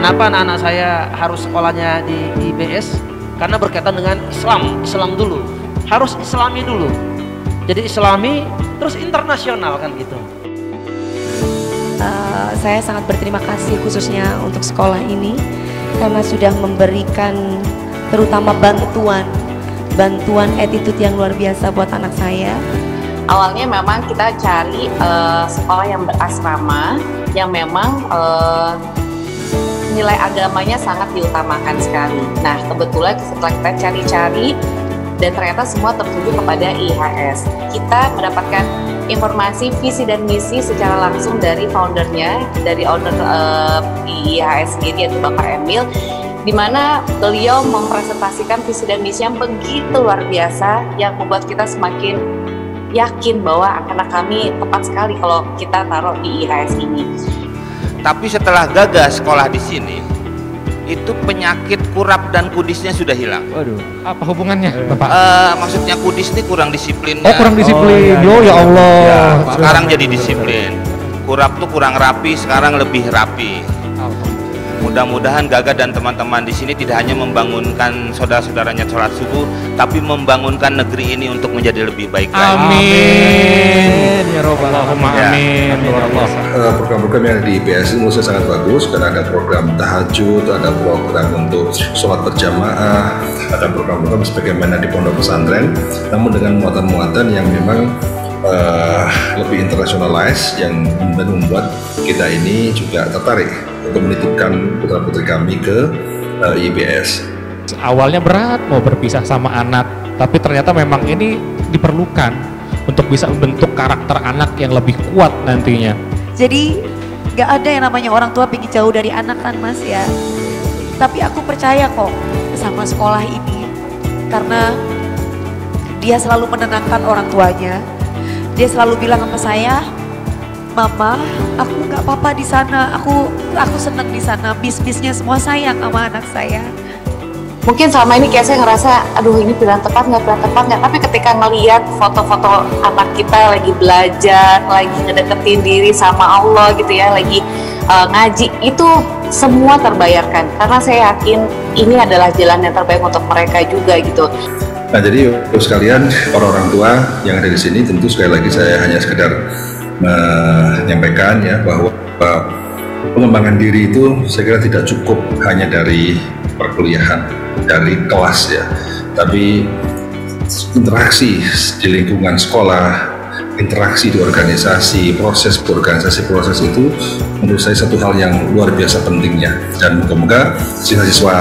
kenapa anak-anak saya harus sekolahnya di IBS? Karena berkaitan dengan Islam, Islam dulu. Harus Islami dulu. Jadi Islami terus internasional kan gitu. Uh, saya sangat berterima kasih khususnya untuk sekolah ini karena sudah memberikan terutama bantuan bantuan attitude yang luar biasa buat anak saya. Awalnya memang kita cari uh, sekolah yang berasrama yang memang uh, nilai agamanya sangat diutamakan sekali. Nah kebetulan setelah kita cari-cari dan ternyata semua tertuju kepada IHS. Kita mendapatkan informasi visi dan misi secara langsung dari foundernya, dari owner uh, IHS sendiri yaitu Bapak Emil di mana beliau mempresentasikan visi dan misi yang begitu luar biasa yang membuat kita semakin yakin bahwa anak kami tepat sekali kalau kita taruh di IHS ini. Tapi setelah gagal sekolah di sini, itu penyakit kurap dan kudisnya sudah hilang. Waduh, apa hubungannya, Bapak? Uh, maksudnya kudis ini kurang disiplin. Oh, kurang disiplin. Oh, iya, iya. ya Allah. Ya, sekarang jadi disiplin. Kurap tuh kurang rapi, sekarang lebih rapi. Mudah-mudahan Gaga dan teman-teman di sini tidak hanya membangunkan saudara-saudaranya sholat subuh, tapi membangunkan negeri ini untuk menjadi lebih baik lagi. Amin. Ya Robbal Allahumma ya. amin. Uh, program-program yang di IPS ini menurut saya sangat bagus karena ada program tahajud, ada program untuk sholat berjamaah, ada program-program sebagaimana di pondok pesantren, namun dengan muatan-muatan yang memang uh, lebih internasionalize yang membuat kita ini juga tertarik untuk menitipkan putra putri kami ke uh, eh, IBS. Awalnya berat mau berpisah sama anak, tapi ternyata memang ini diperlukan untuk bisa membentuk karakter anak yang lebih kuat nantinya. Jadi gak ada yang namanya orang tua ingin jauh dari anak kan mas ya. Tapi aku percaya kok sama sekolah ini karena dia selalu menenangkan orang tuanya. Dia selalu bilang sama saya, Mama, aku nggak apa-apa di sana. Aku aku seneng di sana. Bis-bisnya semua sayang sama anak saya. Mungkin selama ini kayak saya ngerasa, aduh ini pilihan tepat nggak pilihan tepat nggak. Tapi ketika ngelihat foto-foto anak kita lagi belajar, lagi ngedeketin diri sama Allah gitu ya, lagi uh, ngaji, itu semua terbayarkan. Karena saya yakin ini adalah jalan yang terbaik untuk mereka juga gitu. Nah jadi untuk sekalian para orang tua yang ada di sini tentu sekali lagi saya hanya sekedar menyampaikan ya bahwa pengembangan diri itu saya kira tidak cukup hanya dari perkuliahan, dari kelas ya, tapi interaksi di lingkungan sekolah, interaksi di organisasi, proses berorganisasi proses itu menurut saya satu hal yang luar biasa pentingnya. Dan moga-moga siswa-siswa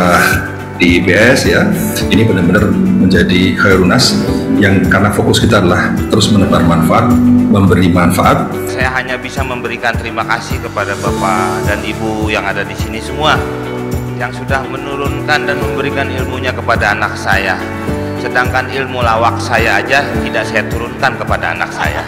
di IPS ya. Ini benar-benar menjadi Khairunas yang karena fokus kita adalah terus menebar manfaat memberi manfaat. Saya hanya bisa memberikan terima kasih kepada Bapak dan Ibu yang ada di sini semua yang sudah menurunkan dan memberikan ilmunya kepada anak saya sedangkan ilmu lawak saya aja tidak saya turunkan kepada anak saya.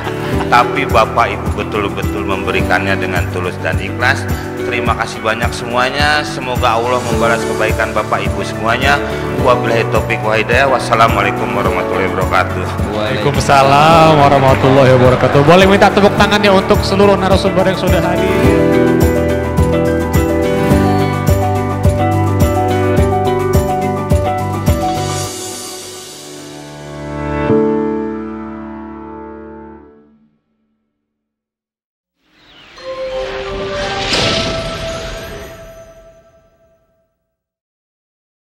Tapi Bapak Ibu betul-betul memberikannya dengan tulus dan ikhlas. Terima kasih banyak semuanya. Semoga Allah membalas kebaikan Bapak Ibu semuanya. Wabillahi taufiq wa hidayah. Wassalamualaikum warahmatullahi wabarakatuh. Waalaikumsalam warahmatullahi wabarakatuh. Boleh minta tepuk tangannya untuk seluruh narasumber yang sudah hadir